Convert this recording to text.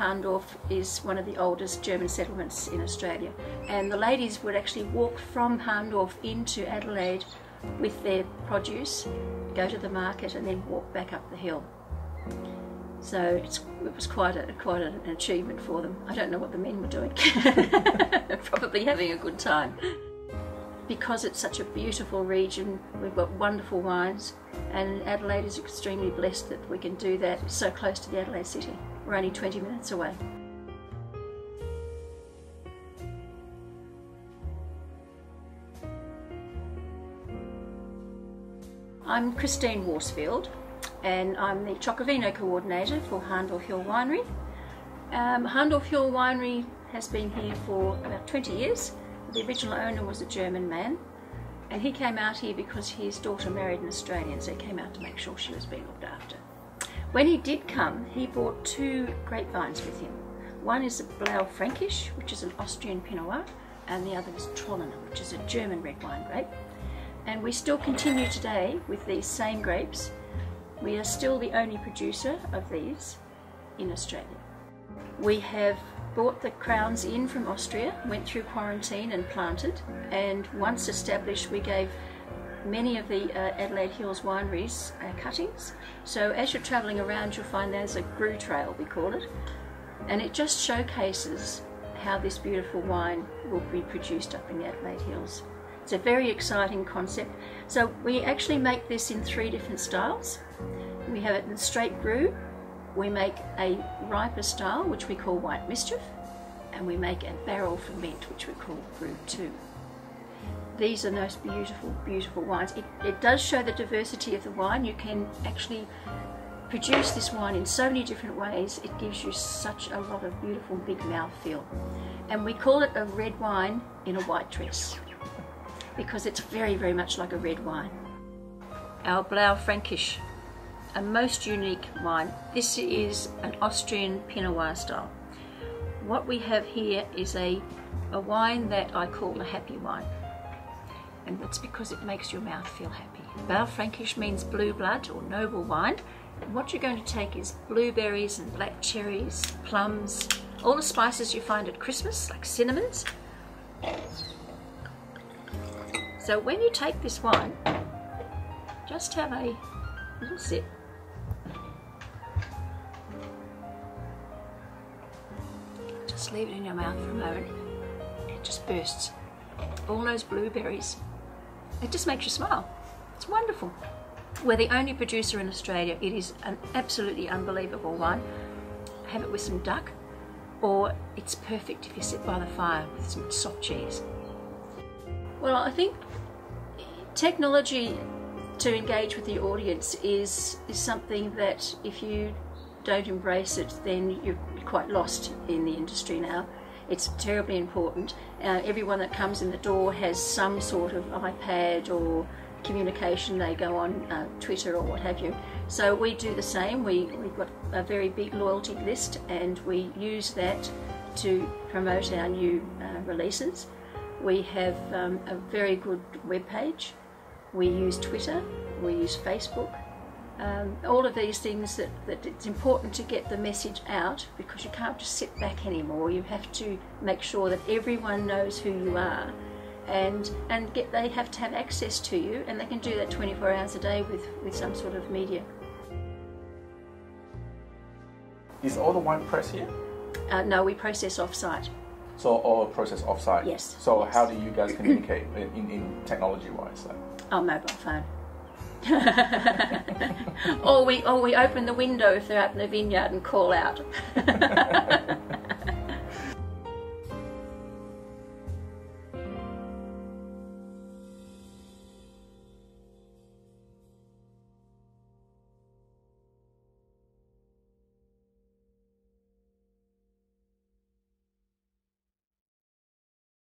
Hahndorf is one of the oldest German settlements in Australia. And the ladies would actually walk from Hahndorf into Adelaide with their produce, go to the market, and then walk back up the hill. So it was quite a, quite an achievement for them. I don't know what the men were doing. Probably having a good time. Because it's such a beautiful region, we've got wonderful wines, and Adelaide is extremely blessed that we can do that so close to the Adelaide city. We're only 20 minutes away. I'm Christine Worsfield and I'm the Chocovino coordinator for Hahndorf Hill Winery. Um, Hahndorf Hill Winery has been here for about 20 years. The original owner was a German man and he came out here because his daughter married an Australian so he came out to make sure she was being looked after. When he did come he brought two grapevines with him. One is a Blaufränkisch which is an Austrian Pinot Noir and the other is Trollinger which is a German red wine grape. And we still continue today with these same grapes we are still the only producer of these in Australia. We have brought the crowns in from Austria, went through quarantine and planted, and once established we gave many of the uh, Adelaide Hills wineries uh, cuttings. So as you're travelling around you'll find there's a grue trail, we call it, and it just showcases how this beautiful wine will be produced up in the Adelaide Hills. It's a very exciting concept. So we actually make this in three different styles. We have it in straight grue, we make a riper style which we call white mischief, and we make a barrel ferment which we call grue 2. These are most beautiful, beautiful wines. It, it does show the diversity of the wine. You can actually produce this wine in so many different ways. It gives you such a lot of beautiful big mouth feel. And we call it a red wine in a white dress because it's very, very much like a red wine. Our Blau Blaufränkisch, a most unique wine. This is an Austrian Pinot Noir style. What we have here is a, a wine that I call a happy wine. And that's because it makes your mouth feel happy. Blaufränkisch means blue blood or noble wine. And what you're going to take is blueberries and black cherries, plums, all the spices you find at Christmas, like cinnamons, so when you take this wine, just have a little sip. Just leave it in your mouth for a moment. It just bursts. All those blueberries. It just makes you smile. It's wonderful. We're the only producer in Australia. It is an absolutely unbelievable wine. Have it with some duck, or it's perfect if you sit by the fire with some soft cheese. Well, I think technology to engage with the audience is is something that if you don't embrace it, then you're quite lost in the industry now. It's terribly important. Uh, everyone that comes in the door has some sort of iPad or communication. They go on uh, Twitter or what have you. So we do the same. We, we've got a very big loyalty list and we use that to promote our new uh, releases. We have um, a very good web page. We use Twitter, we use Facebook. Um, all of these things that, that it's important to get the message out because you can't just sit back anymore. You have to make sure that everyone knows who you are and and get they have to have access to you and they can do that 24 hours a day with, with some sort of media. Is all the wine pressed here? Uh, no, we process off-site. So all process off-site. Yes. So yes. how do you guys communicate in, in technology-wise? Like? Oh, mobile phone. Or we or we open the window if they're out in the vineyard and call out.